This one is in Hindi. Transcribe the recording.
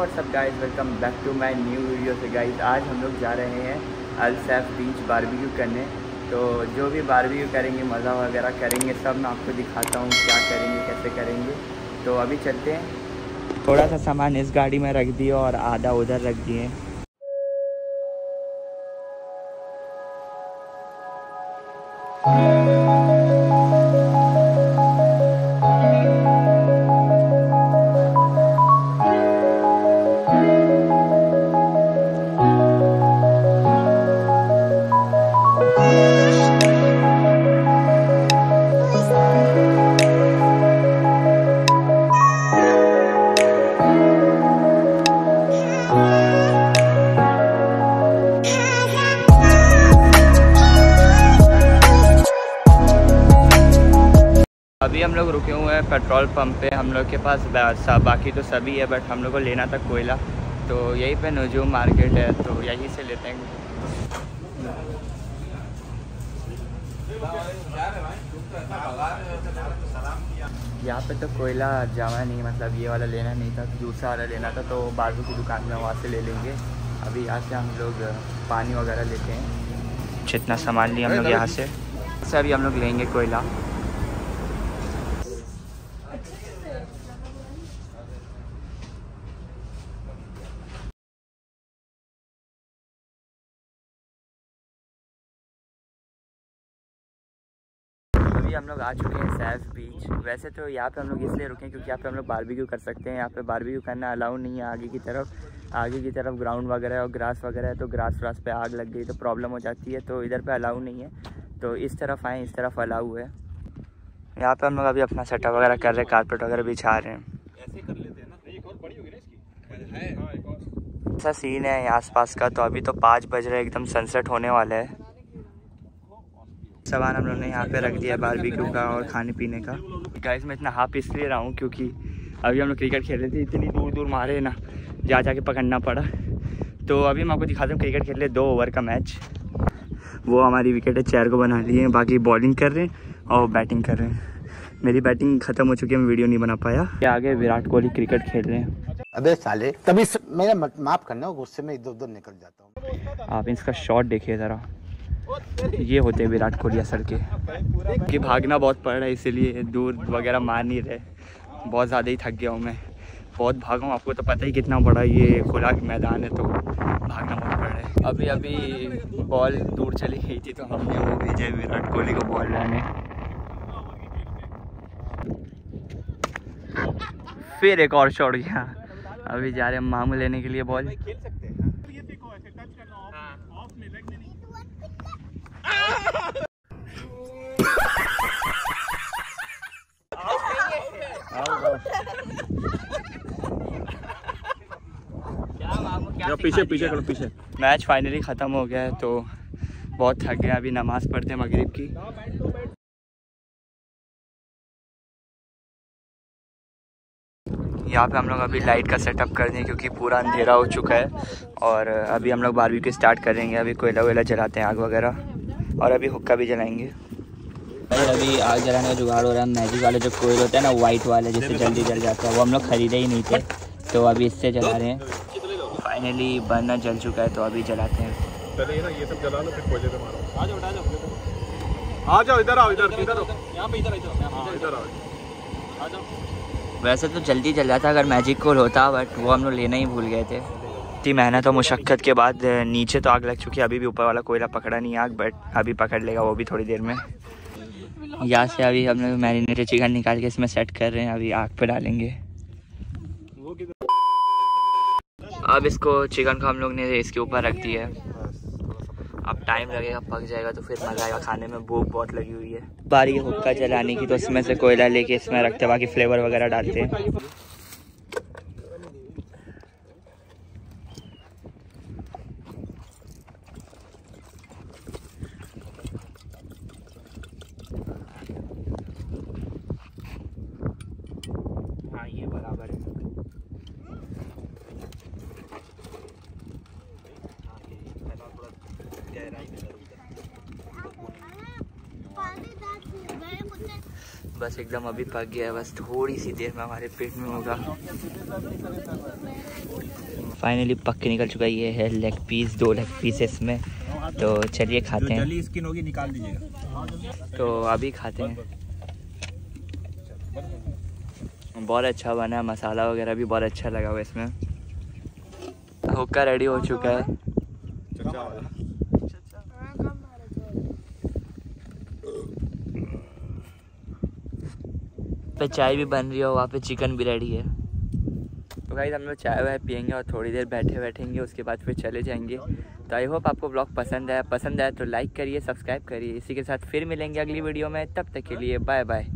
What's up guys welcome back to my new video से गाइस आज हम लोग जा रहे हैं अल सैफ बीच बारबेक्यू करने। तो जो भी बारबेक्यू करेंगे, मज़ा वगैरह करेंगे, सब मैं आपको दिखाता हूँ क्या करेंगे, कैसे करेंगे। तो अभी चलते हैं। थोड़ा सा सामान इस गाड़ी में रख दिए और आधा उधर रख दिए। अभी हम लोग रुके हुए हैं पेट्रोल पंप पे, हम लोग के पास बाकी तो सभी है बट हम लोग को लेना था कोयला। तो यहीं पे नजूम मार्केट है तो यहीं से लेते हैं। यहाँ पे तो कोयला जावा नहीं मतलब ये वाला लेना नहीं था, दूसरा वाला लेना था तो बाजू की दुकान में वहाँ से ले लेंगे। अभी यहाँ से हम लोग पानी वगैरह लेते हैं। जितना सामान लिया हम लोग यहाँ से अभी हम लोग लेंगे कोयला। अभी हम लोग आ चुके हैं सैफ बीच। वैसे तो यहाँ पे हम लोग इसलिए रुके हैं क्योंकि यहाँ पे हम लोग बारबेक्यू कर सकते हैं। यहाँ पे बारबेक्यू करना अलाउ नहीं है आगे की तरफ़। आगे की तरफ़ ग्राउंड वगैरह और ग्रास वगैरह है तो ग्रास व्रास पे आग लग गई तो प्रॉब्लम हो जाती है तो इधर पे अलाउ नहीं है। तो इस तरफ़ आए इस तरफ़ अलाउ है यहाँ पे हम लोग अभी अपना सेटअप वगैरह कर रहे हैं कारपेट वगैरह बिछा रहे हैं। ऐसा सीन है आस पास का तो अभी तो पाँच बज रहे एकदम सनसेट होने वाला है। सामान हम लोग ने यहाँ पे रख दिया बारबेक्यू का और खाने पीने का। गाइस मैं इतना हाफ़ इसलिए रहा हूँ क्योंकि अभी हम लोग क्रिकेट खेल रहे थे इतनी दूर दूर मारे ना जा जा के पकड़ना पड़ा। तो अभी मैं आपको दिखाता हूँ क्रिकेट खेल रहे दो ओवर का मैच वो हमारी विकेट है चेयर को बना लिए हैं बाकी बॉलिंग कर रहे हैं और बैटिंग कर रहे हैं। मेरी बैटिंग ख़त्म हो चुकी है मैं वीडियो नहीं बना पाया। आगे विराट कोहली क्रिकेट खेल रहे हैं। अबे साले तभी. मेरा माफ़ करना गुस्से में इधर उधर निकल जाता हूँ। आप इसका शॉट देखिए ज़रा। ये होते हैं विराट कोहली असल के। कि भागना बहुत पड़ रहा है इसीलिए दूर वगैरह मार नहीं रहे। बहुत ज़्यादा ही थक गया हूँ मैं। बहुत भागा हूँ आपको तो पता ही कितना बड़ा ये खुला मैदान है तो भागना बहुत पड़ रहा है। अभी अभी बॉल दूर चली गई थी तो हमने वो भेजा है विराट कोहली को बॉल लाने। फिर एक और शॉट गया। अभी जा रहे हैं मामू लेने के लिए बॉल पीछे पीछे करो, पीछे। मैच फाइनली ख़त्म हो गया है तो बहुत थक गया अभी, नमाज़ पढ़ते हैं मगरिब की। यहाँ पे हम लोग अभी लाइट का सेटअप कर दें क्योंकि पूरा अंधेरा हो चुका है, और अभी हम लोग बारहवीं के स्टार्ट करेंगे अभी कोयला वोयला जलाते हैं आग वगैरह। और अभी हुक्का भी जलाएँगे। अभी आग जलाने का जुगाड़ हो रहा है मैजिक वाले जो कोयल होते हैं ना वाइट वाले जिससे जल्दी जल जाता है वो हम लोग खरीदे ही नहीं थे तो अभी इससे जला रहे हैं। फाइनली बर्नर जल चुका है तो अभी जलाते हैं। पहले ना ये सब जला लो फिर कोयले पे मारो। आ जाओ आ जाओ आ जाओ इधर आओ इधर इधर आओ। पे इधर इधर इधर आओ। आ जाओ। वैसे तो जल्दी जल जाता अगर मैजिक कोल होता बट वो हम लोग लेना ही भूल गए थे। इतनी मेहनत और मुशक्क़त के बाद नीचे तो आग लग चुकी है। अभी भी ऊपर वाला कोयला पकड़ा नहीं आग बट अभी पकड़ लेगा वो भी थोड़ी देर में। यहाँ से अभी हम लोग मैरिनेटेड चिकन निकाल के इसमें सेट कर रहे हैं। अभी आग पर डालेंगे। अब इसको चिकन को हम लोग ने इसके ऊपर रख दिया है। अब टाइम लगेगा, पक जाएगा तो फिर मज़ा आएगा। खाने में भूख बहुत लगी हुई है। बारी हुक्का जलाने की तो उसमें से कोयला लेके इसमें रखते बाकी फ्लेवर वगैरह डालते हैं हाँ। बस एकदम अभी पक गया है बस थोड़ी सी देर में हमारे पेट में होगा। फाइनली पक के निकल चुका है। ये है लेग पीस दो लेग पीस है इसमें। तो चलिए खाते हैं। स्किन होगी निकाल दीजिएगा। तो अभी खाते हैं। बहुत अच्छा बना है मसाला वगैरह भी बहुत अच्छा लगा हुआ इसमें। हुक्का रेडी हो चुका है। पे चाय भी बन रही है और वहाँ पे चिकन भी रेडी है। तो भाई हम लोग चाय वाय पियेंगे और थोड़ी देर बैठे बैठेंगे उसके बाद फिर चले जाएँगे। तो आई होप आपको ब्लॉग पसंद आया। पसंद आया तो लाइक करिए सब्सक्राइब करिए। इसी के साथ फिर मिलेंगे अगली वीडियो में। तब तक के लिए बाय बाय